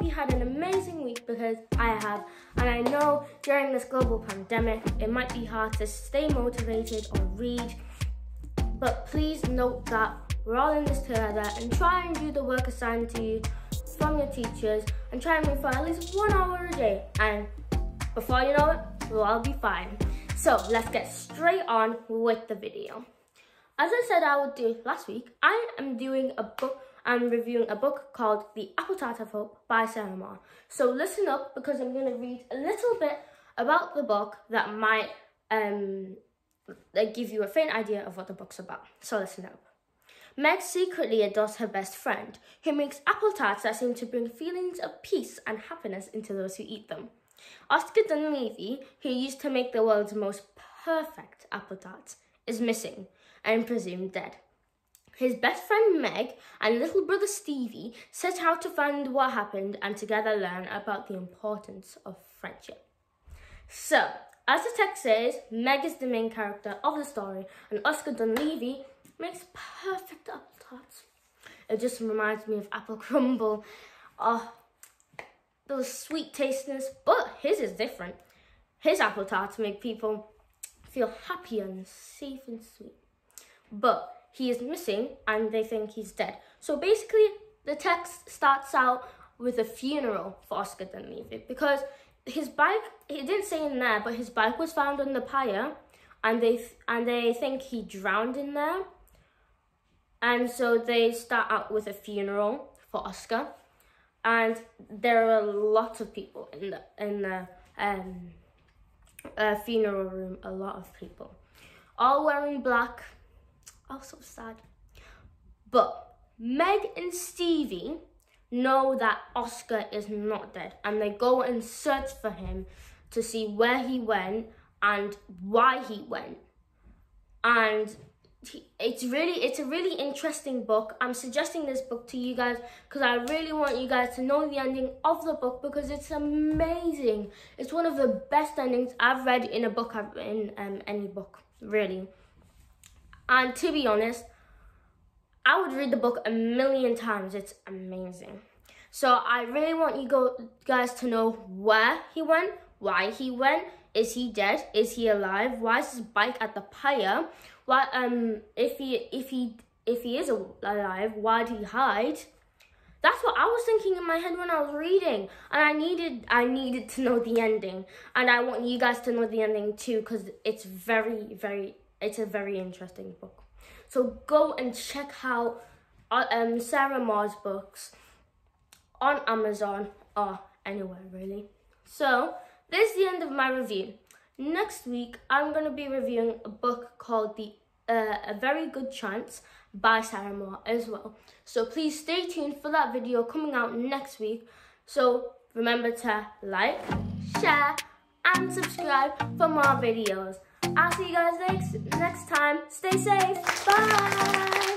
you had an amazing week because I have. And I know during this global pandemic, it might be hard to stay motivated or read. But please note that we're all in this together and try and do the work assigned to you from your teachers and try and read for at least one hour a day. And before you know it, we'll all be fine. So let's get straight on with the video. As I said I would do last week, I am doing a book, I'm reviewing a book called The Apple Tart of Hope by Sarah Moore. So listen up because I'm going to read a little bit about the book that might um, give you a faint idea of what the book's about. So listen up. Meg secretly adores her best friend, who makes apple tarts that seem to bring feelings of peace and happiness into those who eat them. Oscar Dunleavy, who used to make the world's most perfect apple tarts, is missing and presumed dead. His best friend Meg and little brother Stevie set out to find what happened and together learn about the importance of friendship. So, as the text says, Meg is the main character of the story and Oscar Dunleavy makes perfect apple tarts. It just reminds me of apple crumble. Oh, those sweet tastiness, but his is different. His apple tarts make people feel happy and safe and sweet. But he is missing and they think he's dead. So basically, the text starts out with a funeral for Oscar Dunleavy because his bike, he didn't say in there, but his bike was found on the pyre and they, and they think he drowned in there. And so they start out with a funeral for Oscar. And there are lots of people in the in the um, uh, funeral room. A lot of people, all wearing black. Oh, so sad. But Meg and Stevie know that Oscar is not dead, and they go and search for him to see where he went and why he went. And it's really it's a really interesting book i'm suggesting this book to you guys because i really want you guys to know the ending of the book because it's amazing it's one of the best endings i've read in a book in um, any book really and to be honest i would read the book a million times. It's amazing. So i really want you go guys to know where he went why he went is he dead is he alive why is his bike at the pyre why um if he if he if he is alive, why did he hide? That's what I was thinking in my head when I was reading, and I needed I needed to know the ending, and I want you guys to know the ending too because it's very very it's a very interesting book. So go and check out uh, um Sarah Moore books on Amazon or anywhere really. So this is the end of my review. Next week, I'm going to be reviewing a book called The uh, A Very Good Chance by Sarah Moore as well. So please stay tuned for that video coming out next week. So remember to like, share and subscribe for more videos. I'll see you guys next, next time. Stay safe. Bye.